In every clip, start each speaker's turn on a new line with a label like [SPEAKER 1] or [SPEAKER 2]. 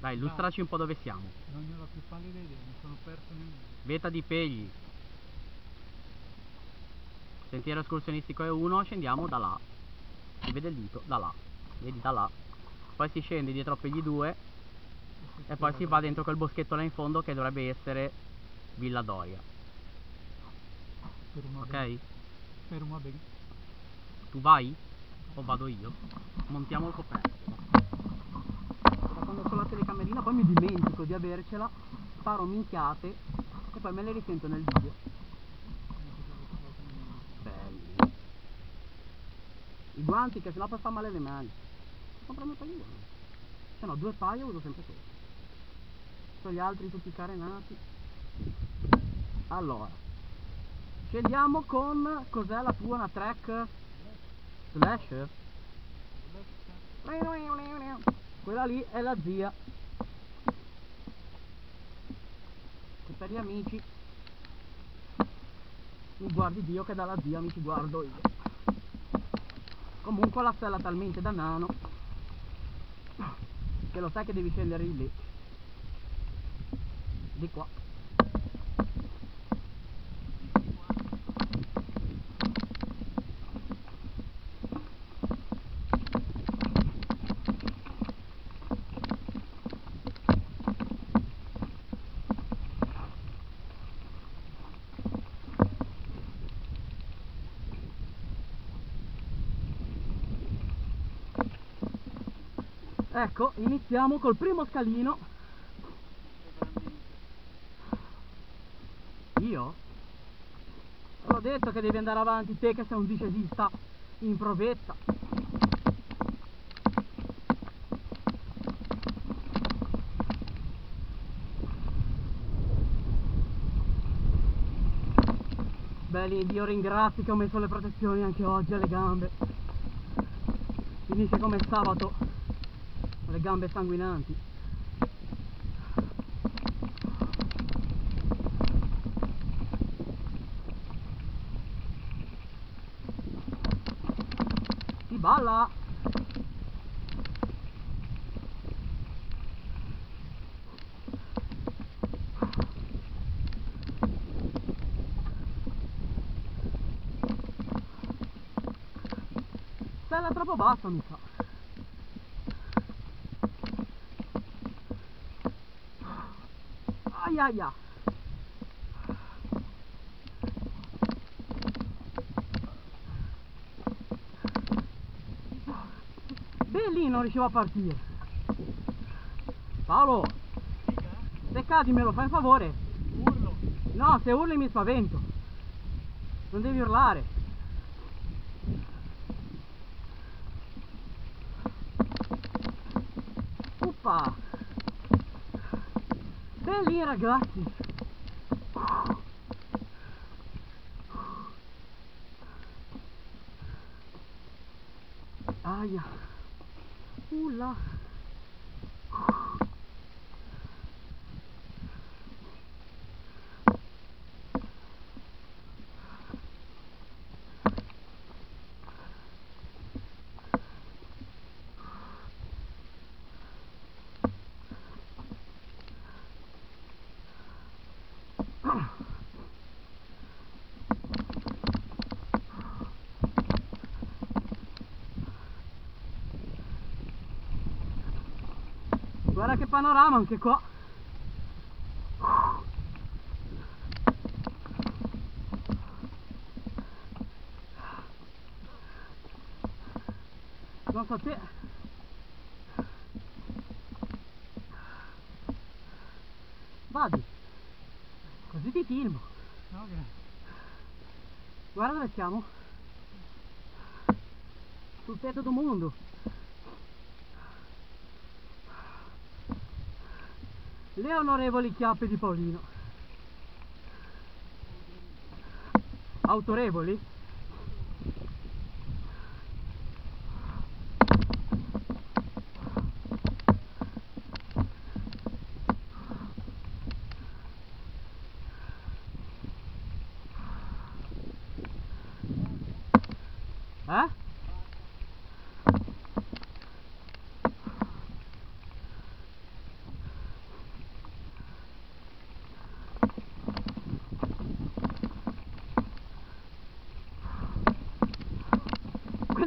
[SPEAKER 1] Dai, illustraci un po' dove siamo.
[SPEAKER 2] Non ne ho la più pallida idea, mi sono perso nel.
[SPEAKER 1] Veta di Pegli. Sentiero escursionistico è 1, scendiamo da là. Si vede il dito, da là. Vedi da là. Poi si scende dietro a Pegli 2 e poi si va dentro quel boschetto là in fondo che dovrebbe essere Villa Doria.
[SPEAKER 2] Una
[SPEAKER 1] Ok?
[SPEAKER 2] ben- Per una ben-
[SPEAKER 1] Tu vai? O vado io? Montiamo il coperto. Da quando ho la telecamerina poi mi dimentico di avercela, sparo minchiate e poi me le risento nel video. Belli. I guanti che sennò poi fa male le mani. Comprami paio. Se no due paio uso sempre questo. Poi gli altri tutti carenati. Allora. Scendiamo con cos'è la tua una track slash? Quella lì è la zia. E per gli amici mi guardi Dio che dalla zia mi ci guardo io. Comunque la stella talmente da nano che lo sai che devi scendere lì. Di qua. Ecco, iniziamo col primo scalino. Io? L'ho detto che devi andare avanti te che sei un discesista in provetta. Beh, Dio ringrazio che ho messo le protezioni anche oggi alle gambe. Finisce come sabato, le gambe sanguinanti. Si balla! Stella troppo bassa mi sa. Ai ai ai. Beh lì non riuscivo a partire. Paolo, se cadi me lo fai un favore.
[SPEAKER 2] Urlo!
[SPEAKER 1] No, se urli mi spavento. Non devi urlare. Uppa! Belli ragazzi! Aia! Ulla! Guarda che panorama anche qua. Non so te. Vadi. Così ti filmo. Guarda dove siamo. Sul tetto del mondo. Le onorevoli chiappe di Paolino. Autorevoli? Eh?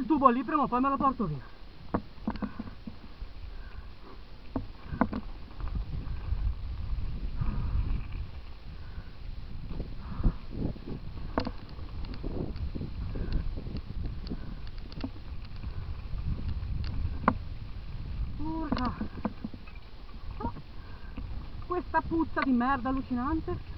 [SPEAKER 1] Tubo lì, prima o poi me lo porto via. Questa puzza di merda allucinante.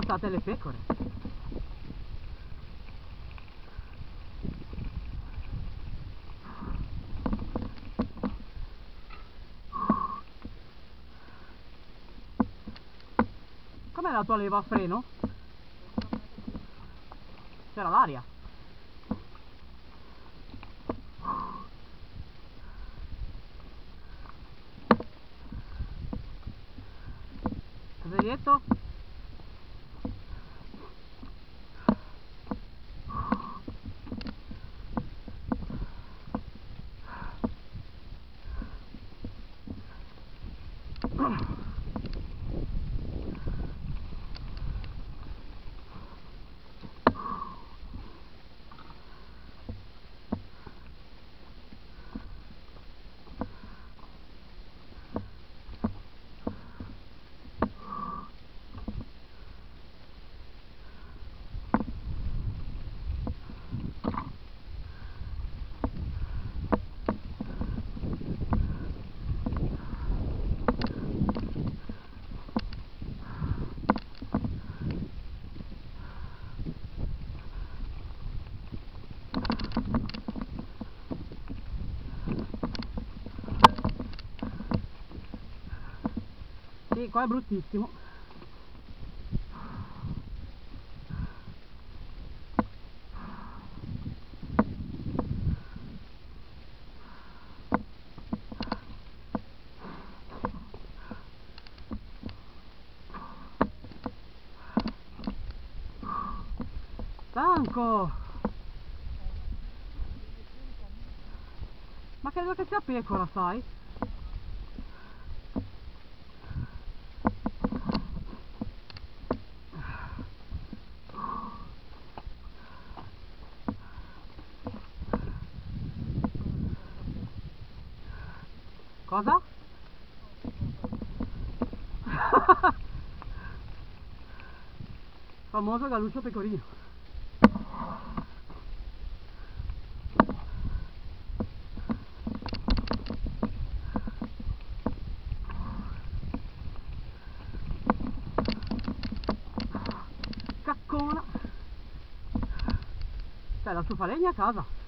[SPEAKER 1] Passate le pecore? Com'è la tua leva a freno? C'era l'aria. Cosa hai detto? Sì, qua è bruttissimo. Stanco! Ma credo che sia pecora, sai? Cosa? Famoso Galluccio Pecorino. Caccona. C'è la stufa legna a casa.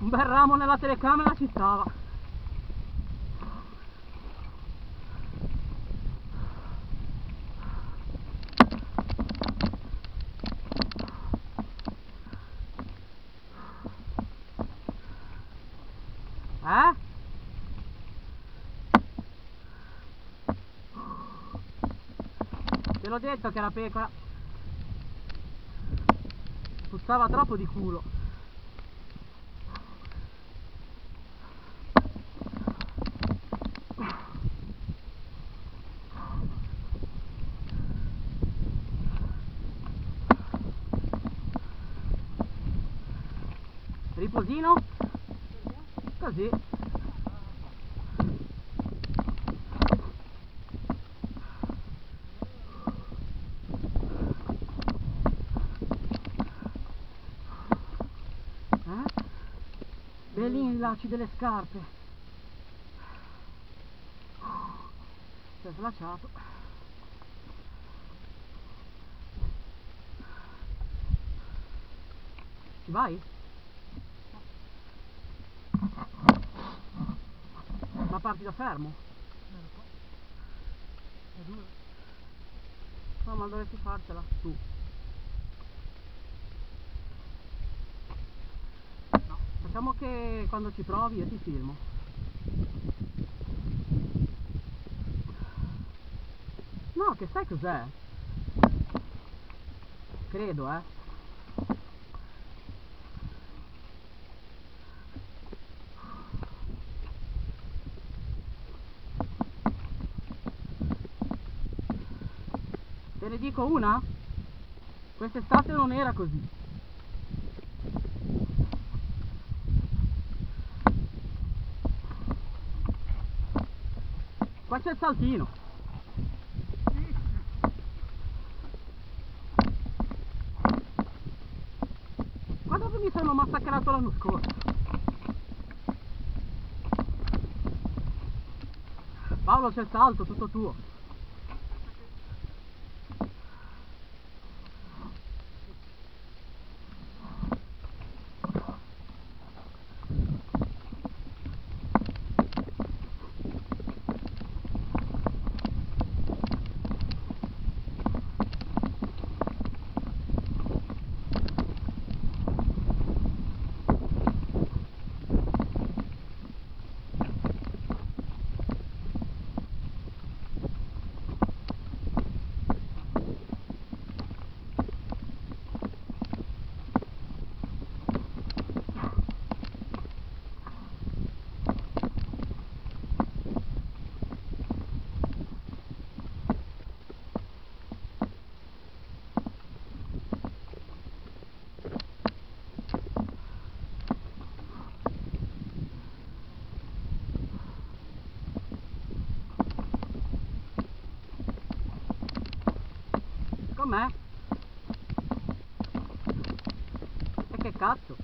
[SPEAKER 1] Un bel ramo nella telecamera ci stava. Eh? Te l'ho detto che era pecora. Puzzava troppo di culo. Riposino? Così. Eh? Belli i lacci delle scarpe. Si è slacciato. Ci vai? Ma parti da fermo.
[SPEAKER 2] È dura.
[SPEAKER 1] No, ma dovresti farcela tu. No, facciamo che quando ci provi io ti filmo. No, che sai cos'è? Credo, eh. Te ne dico una? Quest'estate non era così. Qua c'è il saltino. Guarda che mi sono massacrato l'anno scorso. Paolo c'è il salto, tutto tuo. Com'è? E che cazzo?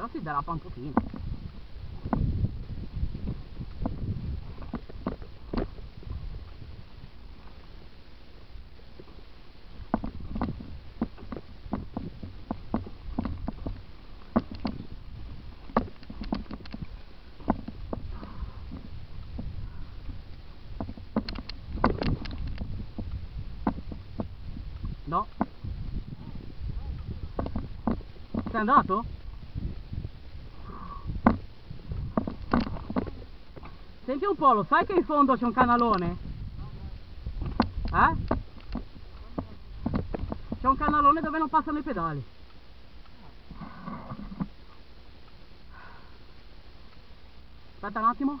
[SPEAKER 1] Eh, però si derapa un pochino. No. Sei andato? Senti un po', lo sai che in fondo c'è un canalone? Eh? C'è un canalone dove non passano i pedali. Aspetta un attimo.